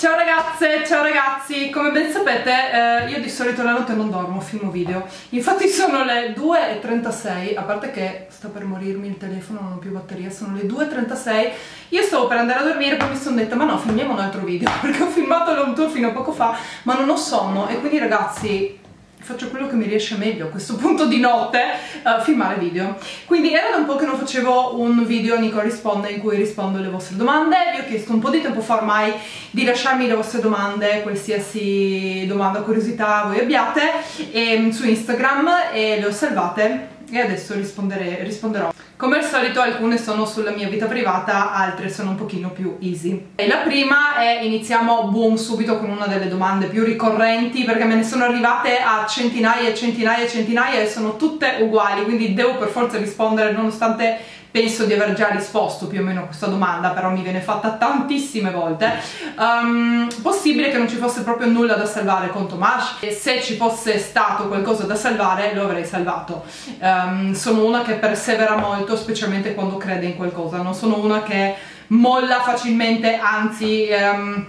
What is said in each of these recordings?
Ciao ragazze, ciao ragazzi, come ben sapete eh, io di solito la notte non dormo, filmo video. Infatti sono le 2.36, a parte che sta per morirmi il telefono, non ho più batteria, sono le 2.36 Io stavo per andare a dormire, poi mi sono detta ma no, filmiamo un altro video Perché ho filmato l'home tour fino a poco fa, ma non ho sonno. E quindi ragazzi, faccio quello che mi riesce meglio a questo punto di notte uh, filmare video. Quindi era da un po' che non facevo un video Nico risponde in cui rispondo alle vostre domande. Vi ho chiesto un po' di tempo fa ormai di lasciarmi le vostre domande qualsiasi domanda o curiosità voi abbiate e, mm, su Instagram e le ho salvate e adesso risponderò. Come al solito alcune sono sulla mia vita privata, altre sono un pochino più easy. E la prima è, iniziamo boom subito con una delle domande più ricorrenti perché me ne sono arrivate a centinaia e centinaia e centinaia e sono tutte uguali, quindi devo per forza rispondere nonostante penso di aver già risposto più o meno a questa domanda, però mi viene fatta tantissime volte. Um, possibile che non ci fosse proprio nulla da salvare con Tomasz e se ci fosse stato qualcosa da salvare lo avrei salvato. Um, sono una che persevera molto, specialmente quando crede in qualcosa, non sono una che molla facilmente, anzi... Um,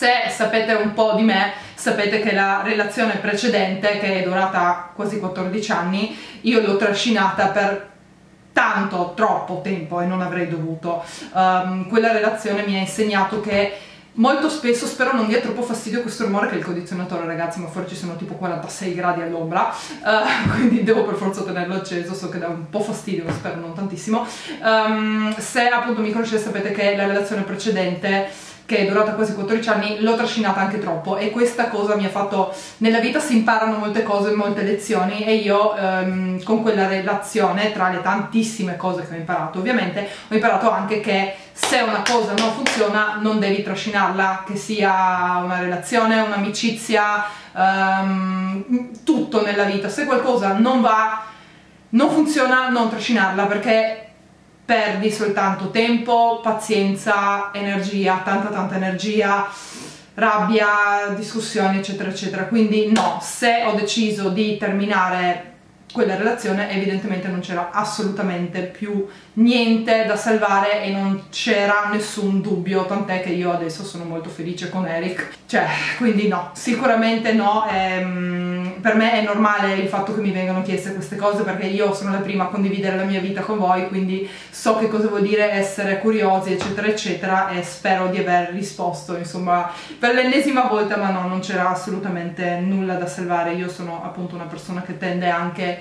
se sapete un po' di me, sapete che la relazione precedente, che è durata quasi 14 anni, io l'ho trascinata per tanto, troppo tempo e non avrei dovuto. Um, quella relazione mi ha insegnato che molto spesso, spero non dia troppo fastidio questo rumore che è il condizionatore ragazzi, ma fuori ci sono tipo 46 gradi all'ombra, uh, quindi devo per forza tenerlo acceso, so che dà un po' fastidio, spero non tantissimo. Um, se appunto mi conoscete sapete che la relazione precedente che è durata quasi 14 anni, l'ho trascinata anche troppo e questa cosa mi ha fatto, nella vita si imparano molte cose, molte lezioni e io ehm, con quella relazione, tra le tantissime cose che ho imparato ovviamente, ho imparato anche che se una cosa non funziona non devi trascinarla, che sia una relazione, un'amicizia, ehm, tutto nella vita, se qualcosa non va, non funziona, non trascinarla perché perdi soltanto tempo, pazienza, energia, tanta tanta energia, rabbia, discussioni eccetera eccetera. Quindi no, se ho deciso di terminare quella relazione evidentemente non c'era assolutamente più niente da salvare e non c'era nessun dubbio, tant'è che io adesso sono molto felice con Eric, cioè quindi no, sicuramente no, ehm, per me è normale il fatto che mi vengano chieste queste cose perché io sono la prima a condividere la mia vita con voi, quindi so che cosa vuol dire essere curiosi eccetera eccetera e spero di aver risposto insomma per l'ennesima volta ma no, non c'era assolutamente nulla da salvare, io sono appunto una persona che tende anche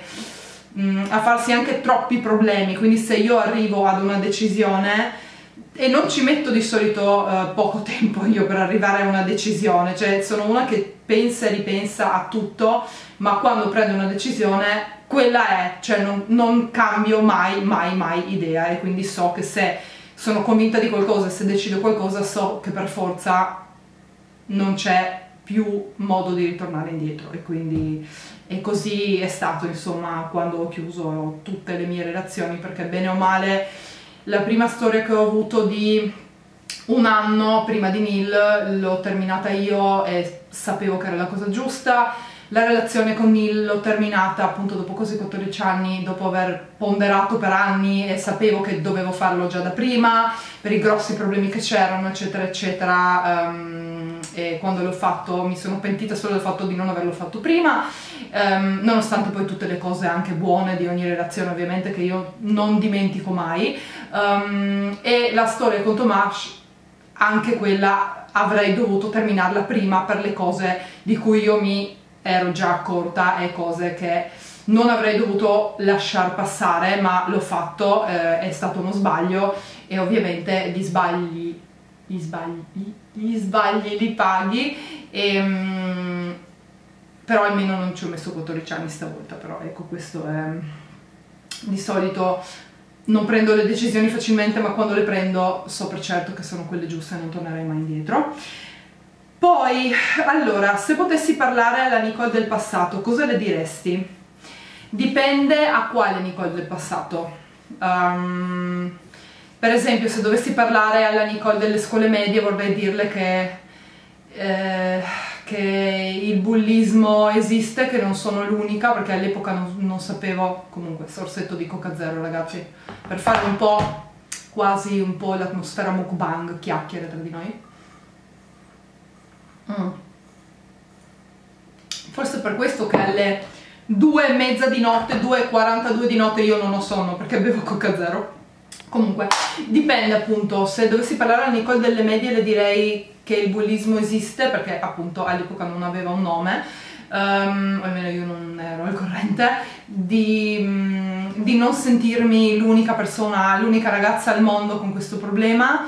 mh, mm, a farsi anche troppi problemi, quindi se io arrivo ad una decisione e non ci metto di solito uh, poco tempo io per arrivare a una decisione, cioè sono una che pensa e ripensa a tutto, ma quando prendo una decisione quella è, cioè non, non cambio mai, mai, mai idea. E quindi so che se sono convinta di qualcosa se decido qualcosa so che per forza non c'è più modo di ritornare indietro. E quindi e così è stato insomma quando ho chiuso tutte le mie relazioni perché bene o male la prima storia che ho avuto di un anno prima di Neil l'ho terminata io e sapevo che era la cosa giusta la relazione con Neil l'ho terminata appunto dopo quasi 14 anni, dopo aver ponderato per anni e sapevo che dovevo farlo già da prima, per i grossi problemi che c'erano, eccetera, eccetera. Um, e quando l'ho fatto mi sono pentita solo del fatto di non averlo fatto prima, um, nonostante poi tutte le cose anche buone di ogni relazione ovviamente che io non dimentico mai. Um, e la storia con Tomasz, anche quella avrei dovuto terminarla prima per le cose di cui io mi ero già accorta e cose che non avrei dovuto lasciar passare ma l'ho fatto, eh, è stato uno sbaglio e ovviamente gli sbagli, gli sbagli, gli sbagli li paghi e, um, però almeno non ci ho messo 14 anni stavolta però ecco questo è di solito non prendo le decisioni facilmente ma quando le prendo so per certo che sono quelle giuste e non tornerei mai indietro poi, allora, se potessi parlare alla Nicole del passato, cosa le diresti? Dipende a quale Nicole del passato. Um, per esempio, se dovessi parlare alla Nicole delle scuole medie, vorrei dirle che, eh, che il bullismo esiste, che non sono l'unica, perché all'epoca non, non sapevo, comunque, sorsetto di Coca Zero, ragazzi, per fare un po', quasi un po' l'atmosfera mukbang, chiacchiere tra di noi Mm. Forse per questo che alle due e mezza di notte, 2.42 di notte io non ho sonno perché bevo coca zero. Comunque, dipende appunto, se dovessi parlare a Nicole delle medie le direi che il bullismo esiste perché appunto all'epoca non aveva un nome, um, almeno io non ero al corrente, di, um, di non sentirmi l'unica persona, l'unica ragazza al mondo con questo problema.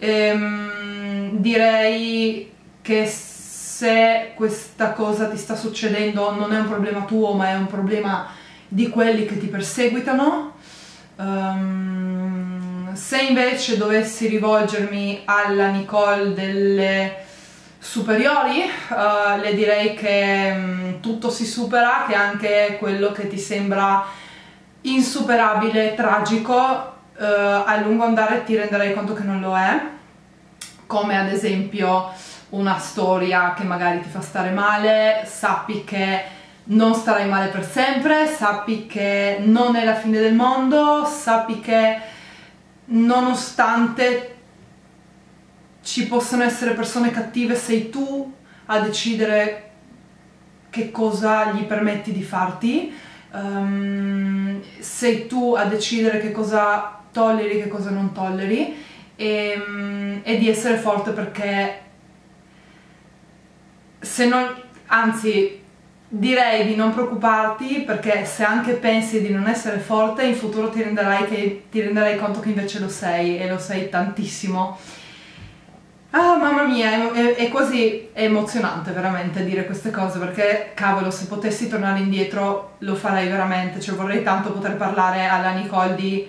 Um, direi che se questa cosa ti sta succedendo non è un problema tuo ma è un problema di quelli che ti perseguitano. Um, se invece dovessi rivolgermi alla Nicole delle superiori, uh, le direi che um, tutto si supera, che anche quello che ti sembra insuperabile, tragico, uh, a lungo andare ti renderai conto che non lo è, come ad esempio una storia che magari ti fa stare male, sappi che non starai male per sempre, sappi che non è la fine del mondo, sappi che nonostante ci possano essere persone cattive, sei tu a decidere che cosa gli permetti di farti, um, sei tu a decidere che cosa tolleri che cosa non tolleri e, um, e di essere forte perché se non, anzi direi di non preoccuparti perché se anche pensi di non essere forte in futuro ti renderai, che, ti renderai conto che invece lo sei e lo sei tantissimo. Ah mamma mia, è, è quasi emozionante veramente dire queste cose perché cavolo se potessi tornare indietro lo farei veramente, cioè vorrei tanto poter parlare alla Nicole di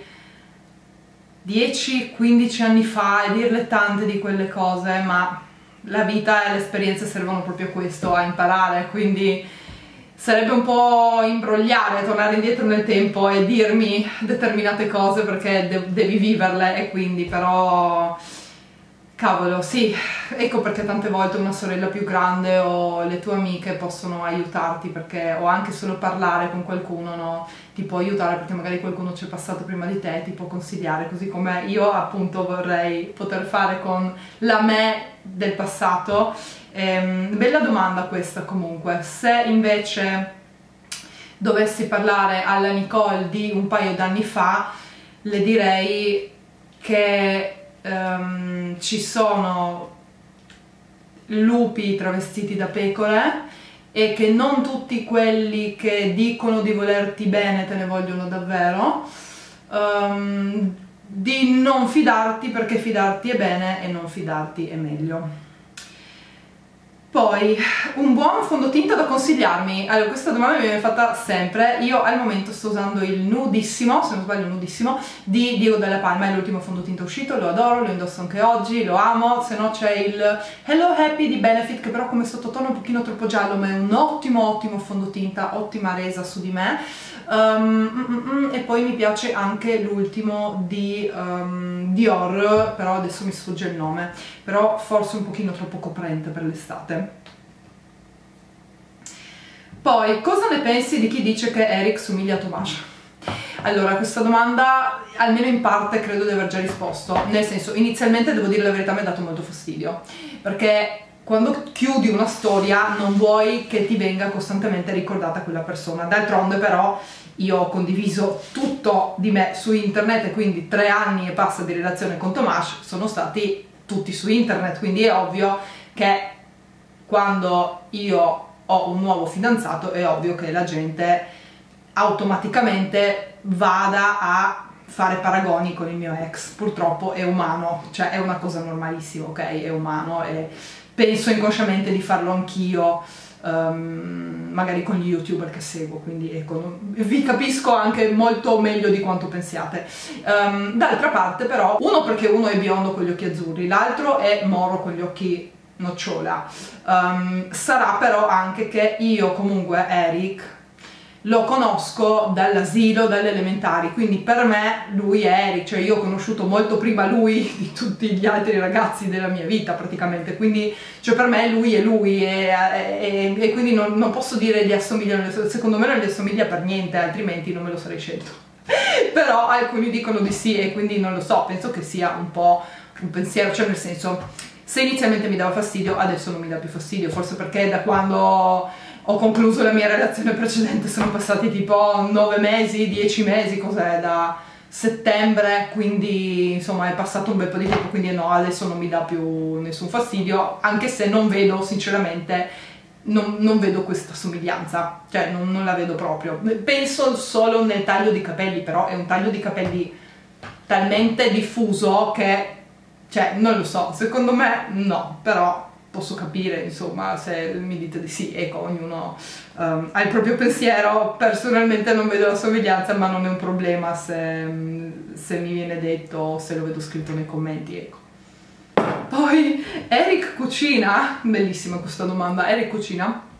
10-15 anni fa e dirle tante di quelle cose ma la vita e le esperienze servono proprio a questo, a imparare, quindi sarebbe un po' imbrogliare tornare indietro nel tempo e dirmi determinate cose perché de devi viverle e quindi però cavolo sì ecco perché tante volte una sorella più grande o le tue amiche possono aiutarti perché o anche solo parlare con qualcuno no? ti può aiutare perché magari qualcuno ci è passato prima di te ti può consigliare così come io appunto vorrei poter fare con la me del passato ehm, bella domanda questa comunque se invece dovessi parlare alla Nicole di un paio d'anni fa le direi che um, ci sono lupi travestiti da pecore e che non tutti quelli che dicono di volerti bene te ne vogliono davvero, um, di non fidarti perché fidarti è bene e non fidarti è meglio. Poi, un buon fondotinta da consigliarmi? Allora, questa domanda mi viene fatta sempre. Io al momento sto usando il nudissimo, se non sbaglio nudissimo, di Diego Della Palma, è l'ultimo fondotinta uscito, lo adoro, lo indosso anche oggi, lo amo. Se no c'è il Hello Happy di Benefit, che però come sottotono è un pochino troppo giallo, ma è un ottimo, ottimo fondotinta, ottima resa su di me. Um, mm, mm, e poi mi piace anche l'ultimo di um, Dior, però adesso mi sfugge il nome, però forse un pochino troppo coprente per l'estate. Poi, cosa ne pensi di chi dice che Eric somiglia a Tomas? Allora, questa domanda, almeno in parte, credo di aver già risposto. Nel senso, inizialmente, devo dire la verità, mi ha dato molto fastidio. Perché quando chiudi una storia non vuoi che ti venga costantemente ricordata quella persona. D'altronde, però, io ho condiviso tutto di me su internet e quindi tre anni e passa di relazione con Tomas sono stati tutti su internet, quindi è ovvio che quando io ho un nuovo fidanzato è ovvio che la gente automaticamente vada a fare paragoni con il mio ex, purtroppo è umano, cioè è una cosa normalissima, ok? È umano e penso inconsciamente di farlo anch'io um, magari con gli youtuber che seguo, quindi ecco, vi capisco anche molto meglio di quanto pensiate. Um, D'altra parte però, uno perché uno è biondo con gli occhi azzurri, l'altro è moro con gli occhi nocciola. Um, sarà però anche che io comunque, Eric, lo conosco dall'asilo, dalle elementari, quindi per me lui è Eric, cioè io ho conosciuto molto prima lui di tutti gli altri ragazzi della mia vita praticamente, quindi cioè per me lui è lui e, e, e quindi non, non, posso dire gli assomigliano, secondo me non gli assomiglia per niente, altrimenti non me lo sarei scelto. Però alcuni dicono di sì e quindi non lo so, penso che sia un po' un pensiero, cioè nel senso se inizialmente mi dava fastidio, adesso non mi dà più fastidio, forse perché da quando ho concluso la mia relazione precedente sono passati tipo 9 mesi, 10 mesi, cos'è, da settembre, quindi insomma è passato un bel po' di tempo, quindi no, adesso non mi dà più nessun fastidio, anche se non vedo sinceramente, non, non vedo questa somiglianza, cioè non, non, la vedo proprio. Penso solo nel taglio di capelli, però è un taglio di capelli talmente diffuso che, cioè non lo so, secondo me no, però posso capire, insomma, se mi dite di sì, ecco, ognuno um, ha il proprio pensiero, personalmente non vedo la somiglianza, ma non è un problema se, se mi viene detto, se lo vedo scritto nei commenti, ecco. Poi, Eric cucina? Bellissima questa domanda, Eric cucina?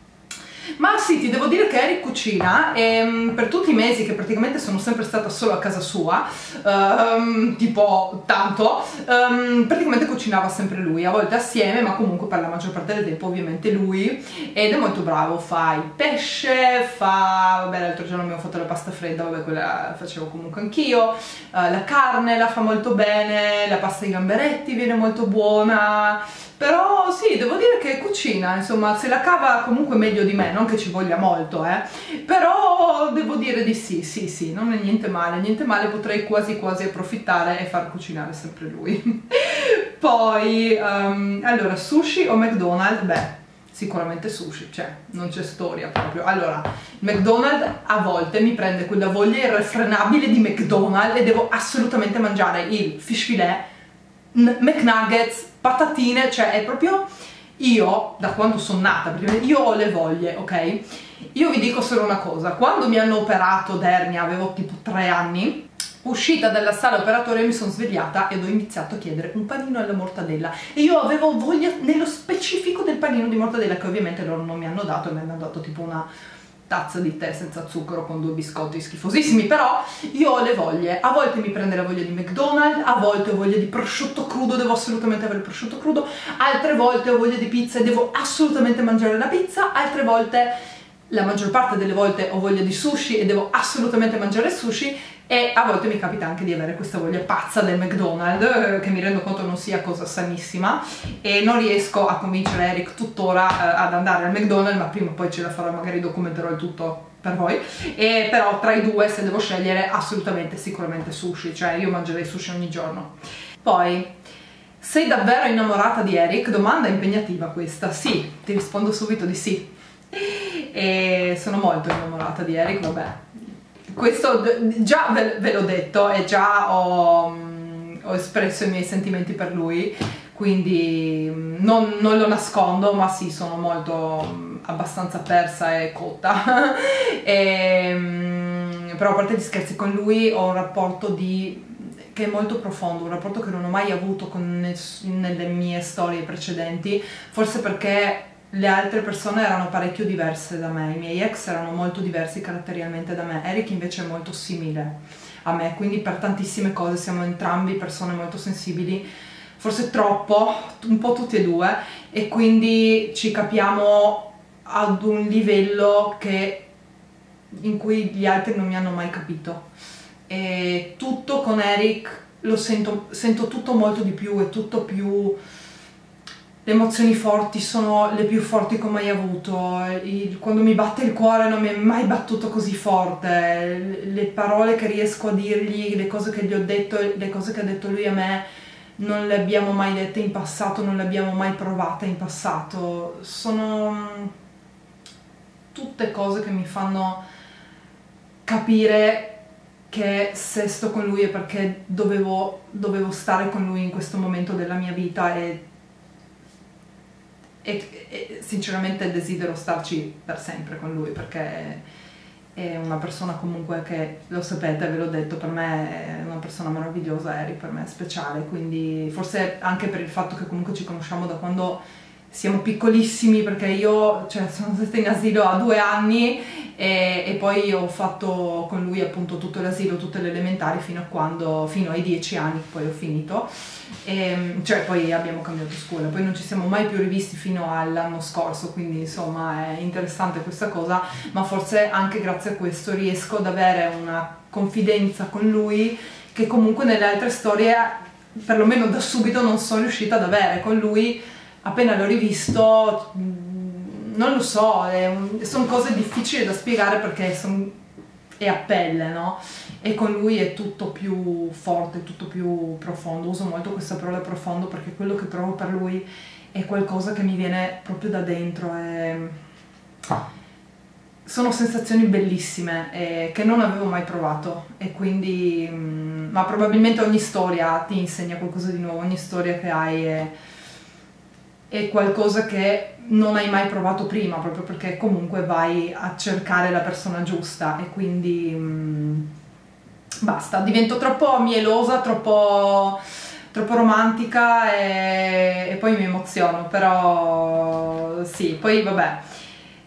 Ma sì, ti devo dire che Eric cucina e um, per tutti i mesi che praticamente sono sempre stata solo a casa sua, um, tipo tanto, um, praticamente cucinava sempre lui, a volte assieme, ma comunque per la maggior parte del tempo ovviamente lui, ed è molto bravo, fa il pesce, fa, vabbè l'altro giorno abbiamo fatto la pasta fredda, vabbè quella facevo comunque anch'io, uh, la carne la fa molto bene, la pasta di gamberetti viene molto buona, però sì, devo dire che cucina, insomma, se la cava comunque meglio di me, non che ci voglia molto, eh. Però devo dire di sì, sì, sì, non è niente male, niente male, potrei quasi quasi approfittare e far cucinare sempre lui. Poi, um, allora, sushi o McDonald's? Beh, sicuramente sushi, cioè non c'è storia proprio. Allora, McDonald's a volte mi prende quella voglia irrefrenabile di McDonald's e devo assolutamente mangiare il fish filet McNuggets, patatine, cioè è proprio io, da quando sono nata, io ho le voglie, ok? Io vi dico solo una cosa, quando mi hanno operato d'ernia, avevo tipo tre anni, uscita dalla sala operatoria mi sono svegliata ed ho iniziato a chiedere un panino alla mortadella e io avevo voglia nello specifico del panino di mortadella che ovviamente loro non mi hanno dato mi hanno dato tipo una tazza di tè senza zucchero con due biscotti schifosissimi, però io ho le voglie, a volte mi prende la voglia di McDonald's, a volte ho voglia di prosciutto crudo, devo assolutamente avere il prosciutto crudo, altre volte ho voglia di pizza e devo assolutamente mangiare la pizza, altre volte la maggior parte delle volte ho voglia di sushi e devo assolutamente mangiare sushi e a volte mi capita anche di avere questa voglia pazza del McDonald's eh, che mi rendo conto non sia cosa sanissima e non riesco a convincere Eric tuttora eh, ad andare al McDonald's ma prima o poi ce la farò magari documenterò il tutto per voi. E però tra i due se devo scegliere assolutamente sicuramente sushi cioè io mangerei sushi ogni giorno. Poi sei davvero innamorata di Eric? Domanda impegnativa questa, sì, ti rispondo subito di sì e sono molto innamorata di Eric, vabbè questo già ve, l'ho detto e già ho, mm, ho, espresso i miei sentimenti per lui, quindi mm, non, non lo nascondo, ma sì, sono molto mm, abbastanza persa e cotta. e, però a parte gli scherzi con lui ho un rapporto di che è molto profondo, un rapporto che non ho mai avuto con nelle mie storie precedenti, forse perché le altre persone erano parecchio diverse da me, i miei ex erano molto diversi caratterialmente da me, Eric invece è molto simile a me, quindi per tantissime cose siamo entrambi persone molto sensibili, forse troppo, un po' tutti e due, e quindi ci capiamo ad un livello che, in cui gli altri non mi hanno mai capito. E tutto con Eric lo sento, sento tutto molto di più, è tutto più le emozioni forti sono le più forti che ho mai avuto, il, quando mi batte il cuore non mi è mai battuto così forte, le parole che riesco a dirgli, le cose che gli ho detto, le cose che ha detto lui a me non le abbiamo mai dette in passato, non le abbiamo mai provate in passato, sono mm, tutte cose che mi fanno capire che se sto con lui è perché dovevo, dovevo stare con lui in questo momento della mia vita e e, e, sinceramente desidero starci per sempre con lui perché è una persona comunque che, lo sapete, ve l'ho detto, per me è una persona meravigliosa, Eric per me è speciale, quindi forse anche per il fatto che comunque ci conosciamo da quando siamo piccolissimi perché io cioè, sono stata in asilo a due anni e, e, poi ho fatto con lui appunto tutto l'asilo, tutte le elementari fino, a quando, fino ai dieci anni poi ho finito. E, ehm, cioè poi abbiamo cambiato scuola poi non ci siamo mai più rivisti fino all'anno scorso quindi insomma è interessante questa cosa ma forse anche grazie a questo riesco ad avere una confidenza con lui che comunque nelle altre storie perlomeno da subito non sono riuscita ad avere con lui appena l'ho rivisto mm, non lo so sono cose difficili da spiegare perché son, è a pelle no? e con lui è tutto più forte tutto più profondo. Uso molto questa parola profondo perché quello che provo per lui è qualcosa che mi viene proprio da dentro è... Ah. sono sensazioni bellissime eh, che non avevo mai provato. E quindi, mh, mm, ma probabilmente ogni storia ti insegna qualcosa di nuovo, ogni storia che hai è, è, qualcosa che non hai mai provato prima, proprio perché comunque vai a cercare la persona giusta e quindi mh, mm, basta, divento troppo mielosa, troppo, troppo romantica e, e poi mi emoziono, però sì, poi vabbè.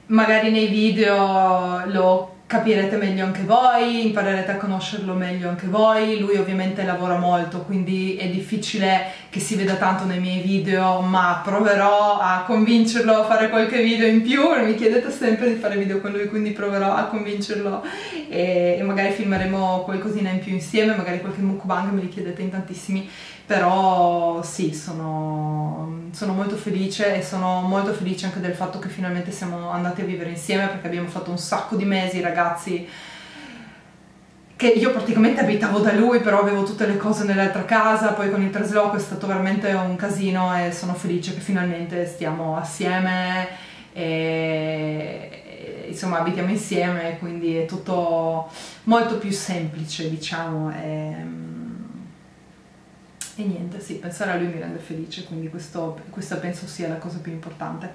Magari nei video lo capirete meglio anche voi, imparerete a conoscerlo meglio anche voi, lui ovviamente lavora molto quindi è difficile che si veda tanto nei miei video ma proverò a convincerlo a fare qualche video in più, mi chiedete sempre di fare video con lui quindi proverò a convincerlo e, magari filmeremo qualcosina in più insieme, magari qualche mukbang me li chiedete in tantissimi però sì, sono, sono, molto felice e sono molto felice anche del fatto che finalmente siamo andati a vivere insieme perché abbiamo fatto un sacco di mesi ragazzi che io praticamente abitavo da lui però avevo tutte le cose nell'altra casa poi con il trasloco è stato veramente un casino e sono felice che finalmente stiamo assieme e insomma abitiamo insieme quindi è tutto molto più semplice diciamo e, e niente, sì, pensare a lui mi rende felice, quindi questo, questa penso sia la cosa più importante.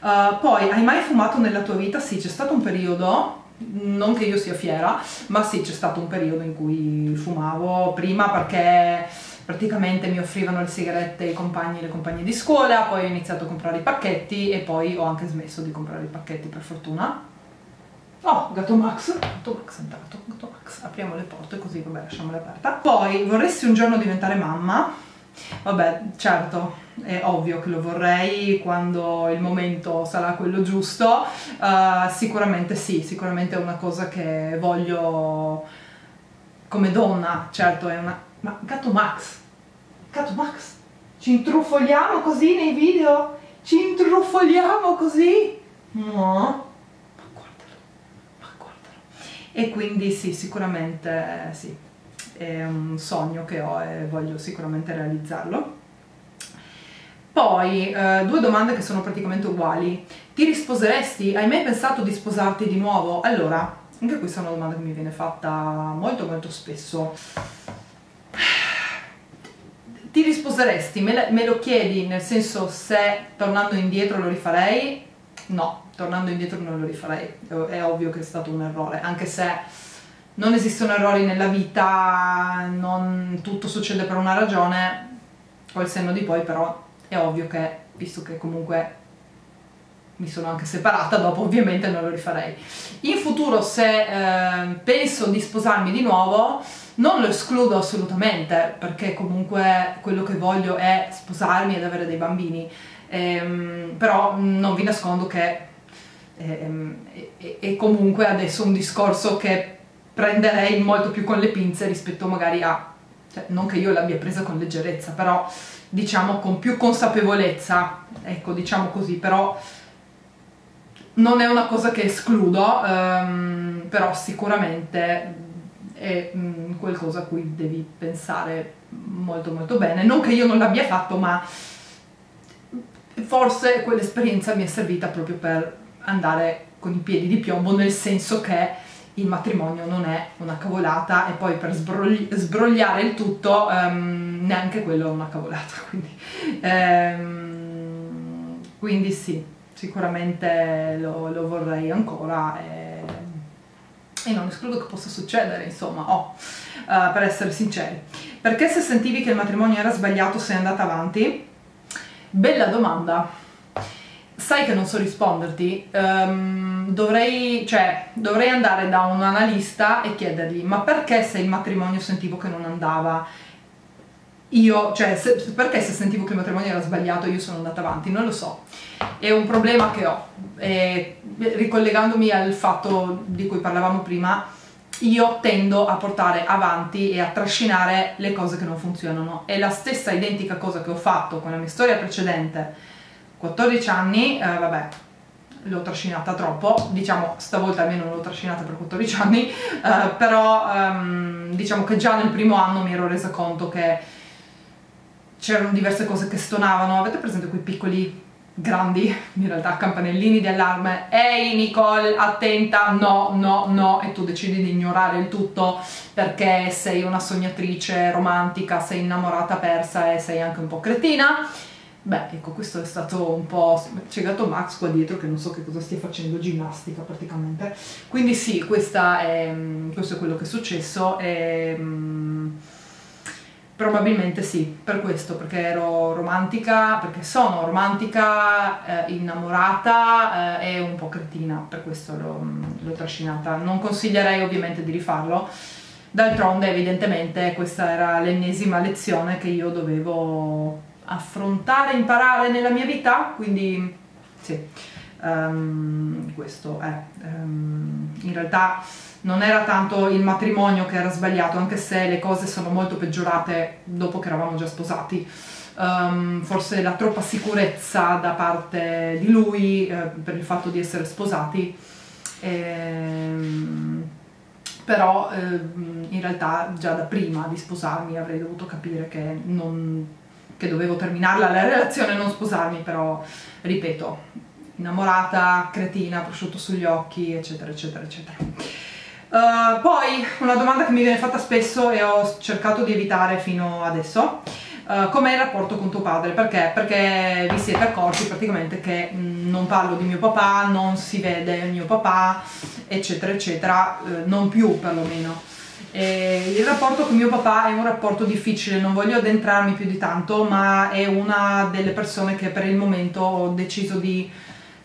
Uh, poi, hai mai fumato nella tua vita? Sì, c'è stato un periodo, non che io sia fiera, ma sì, c'è stato un periodo in cui fumavo, prima perché praticamente mi offrivano le sigarette i compagni e le compagne di scuola, poi ho iniziato a comprare i pacchetti e poi ho anche smesso di comprare i pacchetti per fortuna Oh, Gatto Max, Gatto Max è entrato, Gatto Max, apriamo le porte così, vabbè, lasciamola aperta. Poi, vorresti un giorno diventare mamma? Vabbè, certo, è ovvio che lo vorrei quando il momento sarà quello giusto, uh, sicuramente sì, sicuramente è una cosa che voglio come donna, certo è una... Ma Gatto Max, Gatto Max, ci intruffoliamo così nei video? Ci intruffoliamo così? No e quindi sì, sicuramente sì, è un sogno che ho e voglio sicuramente realizzarlo. Poi, eh, due domande che sono praticamente uguali. Ti risposeresti? Hai mai pensato di sposarti di nuovo? Allora, anche questa è una domanda che mi viene fatta molto molto spesso. Ti risposeresti? Me, me lo chiedi nel senso se tornando indietro lo rifarei? No, tornando indietro non lo rifarei, è ovvio che è stato un errore, anche se non esistono errori nella vita, non tutto succede per una ragione, col senno di poi però è ovvio che, visto che comunque mi sono anche separata, dopo ovviamente non lo rifarei. In futuro se eh, penso di sposarmi di nuovo, non lo escludo assolutamente, perché comunque quello che voglio è sposarmi ed avere dei bambini, ehm, però non vi nascondo che Ehm, e, e, comunque adesso un discorso che prenderei molto più con le pinze rispetto magari a, cioè, non che io l'abbia presa con leggerezza, però diciamo con più consapevolezza, ecco diciamo così, però non è una cosa che escludo, ehm, però sicuramente è mm, qualcosa a cui devi pensare molto molto bene, non che io non l'abbia fatto, ma forse quell'esperienza mi è servita proprio per andare con i piedi di piombo nel senso che il matrimonio non è una cavolata e poi per sbrogli- sbrogliare il tutto um, neanche quello è una cavolata quindi, um, quindi sì sicuramente lo, lo vorrei ancora e, e, non escludo che possa succedere insomma oh, uh, per essere sinceri perché se sentivi che il matrimonio era sbagliato sei andata avanti? Bella domanda. Sai che non so risponderti, um, dovrei, cioè, dovrei andare da un analista e chiedergli ma perché se il matrimonio sentivo che non andava, io, cioè, se, perché se sentivo che il matrimonio era sbagliato io sono andata avanti, non lo so, è un problema che ho, e, ricollegandomi al fatto di cui parlavamo prima, io tendo a portare avanti e a trascinare le cose che non funzionano. È la stessa identica cosa che ho fatto con la mia storia precedente, 14 anni, eh, vabbè, l'ho trascinata troppo, diciamo stavolta almeno l'ho trascinata per 14 anni, eh, però um, diciamo che già nel primo anno mi ero resa conto che c'erano diverse cose che stonavano, avete presente quei piccoli grandi, in realtà campanellini di allarme, ehi Nicole, attenta, no, no, no, e tu decidi di ignorare il tutto perché sei una sognatrice romantica, sei innamorata persa e sei anche un po' cretina. Beh, ecco, questo è stato un po'... c'è gatto Max qua dietro che non so che cosa stia facendo, ginnastica praticamente. Quindi sì, è, questo è quello che è successo e... Probabilmente sì, per questo, perché ero romantica, perché sono romantica, eh, innamorata eh, e un po' cretina, per questo l'ho, trascinata. Non consiglierei ovviamente di rifarlo, d'altronde evidentemente questa era l'ennesima lezione che io dovevo affrontare, imparare nella mia vita, quindi sì, um, questo è. Um, in realtà non era tanto il matrimonio che era sbagliato, anche se le cose sono molto peggiorate dopo che eravamo già sposati. Um, forse la troppa sicurezza da parte di lui eh, per il fatto di essere sposati. Ehm, però eh, in realtà già da prima di sposarmi avrei dovuto capire che, non, che dovevo terminarla la relazione e non sposarmi, però ripeto, innamorata, cretina, prosciutto sugli occhi, eccetera, eccetera, eccetera. Uh, poi una domanda che mi viene fatta spesso e ho cercato di evitare fino adesso, uh, com'è il rapporto con tuo padre? Perché? Perché vi siete accorti praticamente che mh, mm, non parlo di mio papà, non si vede mio papà, eccetera, eccetera, uh, non più perlomeno. E il rapporto con mio papà è un rapporto difficile, non voglio addentrarmi più di tanto, ma è una delle persone che per il momento ho deciso di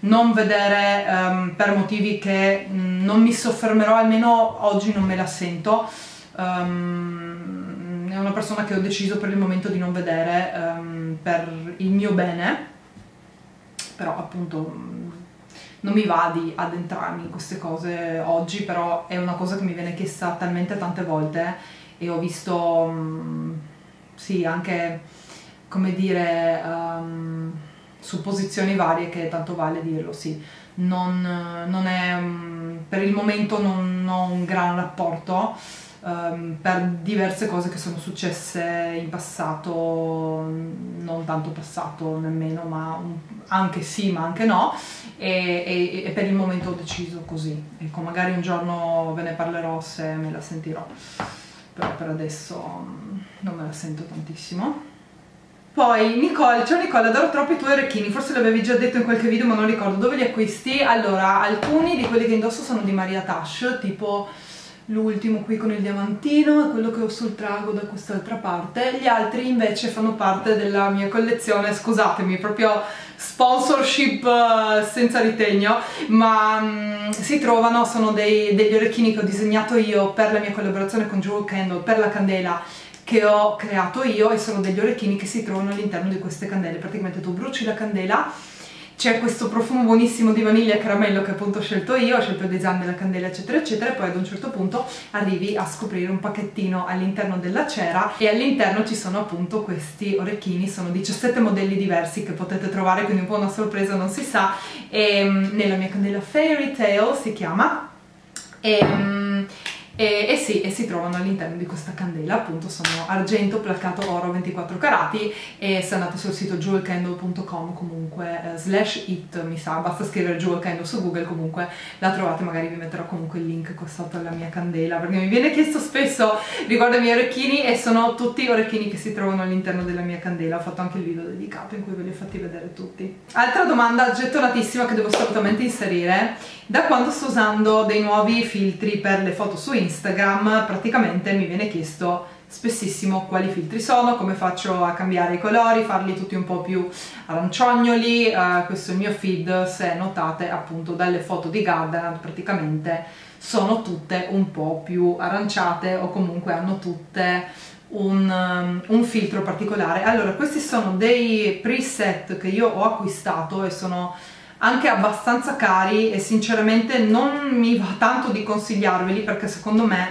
non vedere um, per motivi che um, non mi soffermerò, almeno oggi non me la sento. Um, è una persona che ho deciso per il momento di non vedere per il mio bene, però appunto non mi va di addentrarmi in queste cose oggi, però è una cosa che mi viene chiesta talmente tante volte e ho visto, sì, anche, come dire, um, supposizioni varie che tanto vale dirlo, sì. Non, non è, mm, per il momento non ho un gran rapporto um, per diverse cose che sono successe in passato, non tanto passato nemmeno, ma anche sì, ma anche no, e, e, e, per il momento ho deciso così. Ecco, magari un giorno ve ne parlerò se me la sentirò, però per adesso mm, non me la sento tantissimo. Poi Nicole, ciao Nicole, adoro troppo i tuoi orecchini, forse l'avevi già detto in qualche video ma non ricordo dove li acquisti. Allora, alcuni di quelli che indosso sono di Maria Tash, tipo l'ultimo qui con il diamantino e quello che ho sul trago da quest'altra parte. Gli altri invece fanno parte della mia collezione, scusatemi, proprio sponsorship uh, senza ritegno, ma um, si trovano, sono dei, degli orecchini che ho disegnato io per la mia collaborazione con Jewel Candle, per la candela che ho creato io e sono degli orecchini che si trovano all'interno di queste candele. Praticamente tu bruci la candela, c'è questo profumo buonissimo di vaniglia e caramello che appunto ho scelto io, ho scelto il design della candela eccetera eccetera e poi ad un certo punto arrivi a scoprire un pacchettino all'interno della cera e all'interno ci sono appunto questi orecchini, sono 17 modelli diversi che potete trovare quindi un po' una sorpresa non si sa e mm, nella mia candela Fairy Tale si chiama e, um, e, e, sì, e si trovano all'interno di questa candela, appunto sono argento, placcato oro 24 carati e se andate sul sito jewelcandle.com comunque eh, slash it mi sa, basta scrivere jewelcandle su Google comunque la trovate, magari vi metterò comunque il link qua sotto alla mia candela perché mi viene chiesto spesso riguardo ai miei orecchini e sono tutti orecchini che si trovano all'interno della mia candela, ho fatto anche il video dedicato in cui ve li ho fatti vedere tutti. Altra domanda gettonatissima che devo assolutamente inserire, da quando sto usando dei nuovi filtri per le foto su Instagram praticamente mi viene chiesto spessissimo quali filtri sono, come faccio a cambiare i colori, farli tutti un po' più aranciognoli, uh, questo è il mio feed, se notate appunto dalle foto di Garden praticamente sono tutte un po' più aranciate o comunque hanno tutte un, um, un filtro particolare. Allora questi sono dei preset che io ho acquistato e sono anche abbastanza cari e sinceramente non mi va tanto di consigliarveli perché secondo me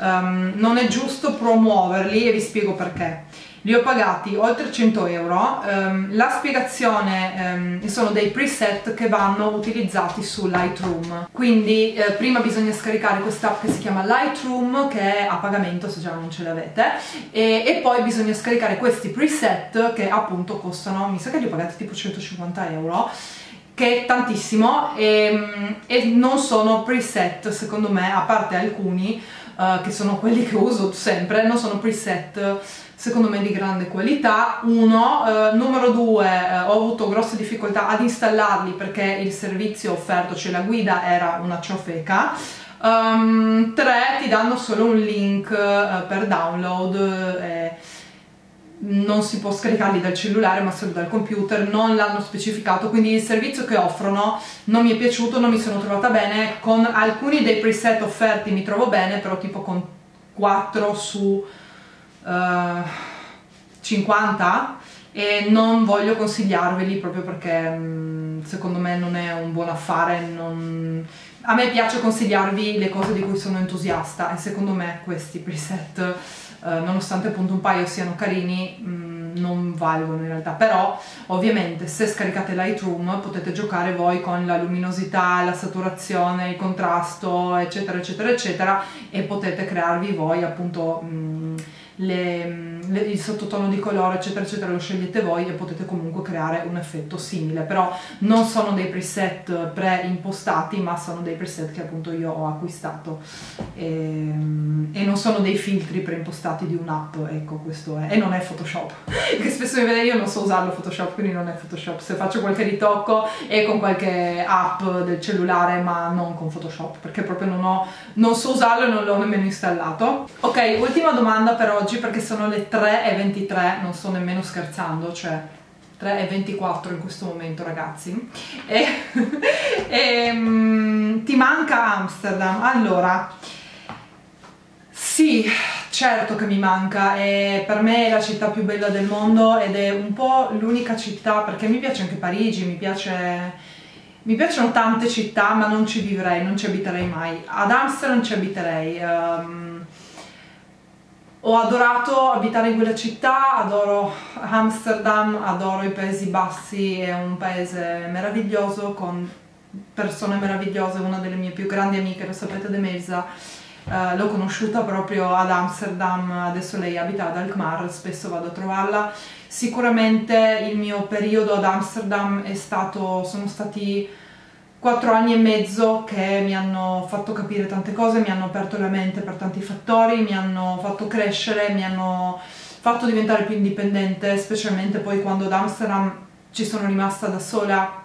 um, non è giusto promuoverli e vi spiego perché. Li ho pagati oltre 100 euro um, la spiegazione um, sono dei preset che vanno utilizzati su Lightroom. Quindi eh, prima bisogna scaricare quest'app che si chiama Lightroom che è a pagamento se già non ce l'avete e, e, poi bisogna scaricare questi preset che appunto costano mi sa che li ho pagati tipo 150 euro che è tantissimo e, e non sono preset secondo me a parte alcuni uh, che sono quelli che uso sempre non sono preset secondo me di grande qualità, uno, eh, numero due, eh, ho avuto grosse difficoltà ad installarli perché il servizio offerto, cioè la guida era una ciofeca, um, tre, ti danno solo un link eh, per download, eh, non si può scaricarli dal cellulare ma solo dal computer, non l'hanno specificato, quindi il servizio che offrono non mi è piaciuto, non mi sono trovata bene, con alcuni dei preset offerti mi trovo bene, però tipo con 4 su 50 eh, e non voglio consigliarveli proprio perché mm, secondo me non è un buon affare, non... a me piace consigliarvi le cose di cui sono entusiasta e secondo me questi preset, eh, nonostante appunto un paio siano carini, mh, mm, non valgono in realtà, però ovviamente se scaricate Lightroom potete giocare voi con la luminosità, la saturazione, il contrasto, eccetera, eccetera, eccetera e potete crearvi voi appunto... Mh, mm, le, le, il sottotono di colore eccetera eccetera lo scegliete voi e potete comunque creare un effetto simile. Però non sono dei preset preimpostati ma sono dei preset che appunto io ho acquistato. E, e non sono dei filtri preimpostati di un'app ecco questo è. E non è Photoshop che spesso mi vede io non so usarlo Photoshop quindi non è Photoshop. Se faccio qualche ritocco è con qualche app del cellulare ma non con Photoshop perché proprio non ho non so usarlo e non l'ho nemmeno installato. Ok ultima domanda per oggi oggi perché sono le 3.23, non sto nemmeno scherzando, cioè 3.24 in questo momento ragazzi. E, e, um, ti manca Amsterdam? Allora, sì, certo che mi manca, e per me è la città più bella del mondo ed è un po' l'unica città, perché mi piace anche Parigi, mi piace... Mi piacciono tante città ma non ci vivrei, non ci abiterei mai. Ad Amsterdam ci abiterei. Um, ho adorato abitare in quella città, adoro Amsterdam, adoro i Paesi Bassi, è un paese meraviglioso con persone meravigliose, una delle mie più grandi amiche, lo sapete, Demesa, uh, l'ho conosciuta proprio ad Amsterdam, adesso lei abita ad Alkmaar, spesso vado a trovarla. Sicuramente il mio periodo ad Amsterdam è stato, sono stati quattro anni e mezzo che mi hanno fatto capire tante cose, mi hanno aperto la mente per tanti fattori, mi hanno fatto crescere, mi hanno fatto diventare più indipendente, specialmente poi quando ad Amsterdam ci sono rimasta da sola.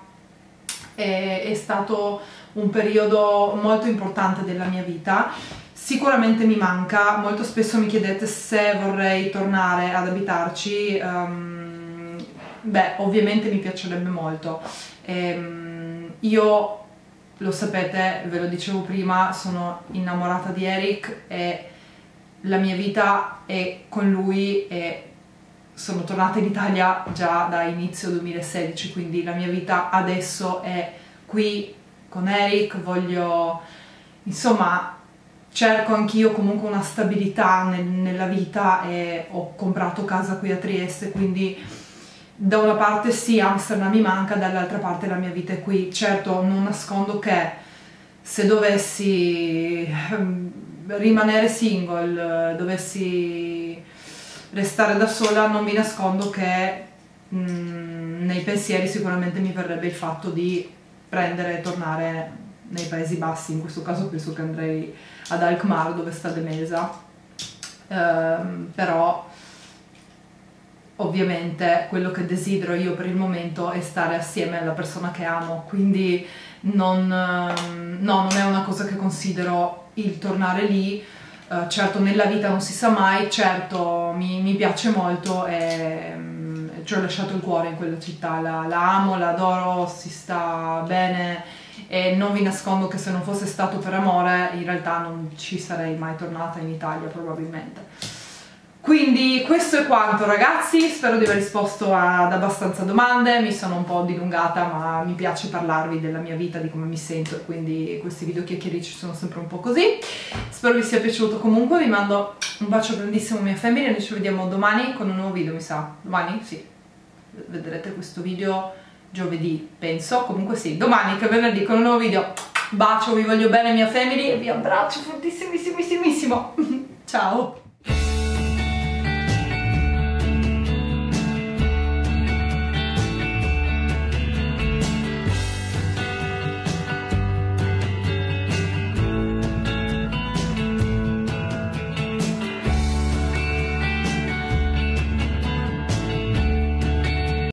È, è stato un periodo molto importante della mia vita. Sicuramente mi manca, molto spesso mi chiedete se vorrei tornare ad abitarci. Um, beh, ovviamente mi piacerebbe molto. Um, io, lo sapete, ve lo dicevo prima, sono innamorata di Eric e la mia vita è con lui e sono tornata in Italia già da inizio 2016, quindi la mia vita adesso è qui con Eric, voglio, insomma, cerco anch'io comunque una stabilità nel, nella vita e ho comprato casa qui a Trieste, quindi da una parte sì, Amsterdam mi manca, dall'altra parte la mia vita è qui. Certo, non nascondo che se dovessi ehm, rimanere single, dovessi restare da sola, non mi nascondo che mh, mm, nei pensieri sicuramente mi verrebbe il fatto di prendere e tornare nei Paesi Bassi, in questo caso penso che andrei ad Alkmaar dove sta De Mesa, uh, però ovviamente quello che desidero io per il momento è stare assieme alla persona che amo, quindi non, ehm, no, non è una cosa che considero il tornare lì, uh, certo nella vita non si sa mai, certo mi, mi piace molto e um, ci ho lasciato il cuore in quella città, la, la amo, la adoro, si sta bene e non vi nascondo che se non fosse stato per amore in realtà non ci sarei mai tornata in Italia probabilmente Quindi questo è quanto ragazzi, spero di aver risposto ad abbastanza domande, mi sono un po' dilungata ma mi piace parlarvi della mia vita, di come mi sento quindi questi video chiacchierici sono sempre un po' così. Spero vi sia piaciuto comunque, vi mando un bacio grandissimo mia famiglia, noi ci vediamo domani con un nuovo video mi sa, domani? Sì, vedrete questo video giovedì penso, comunque sì, domani che venerdì con un nuovo video. Bacio, vi voglio bene mia famiglia e vi abbraccio fortissimissimissimo. Ciao!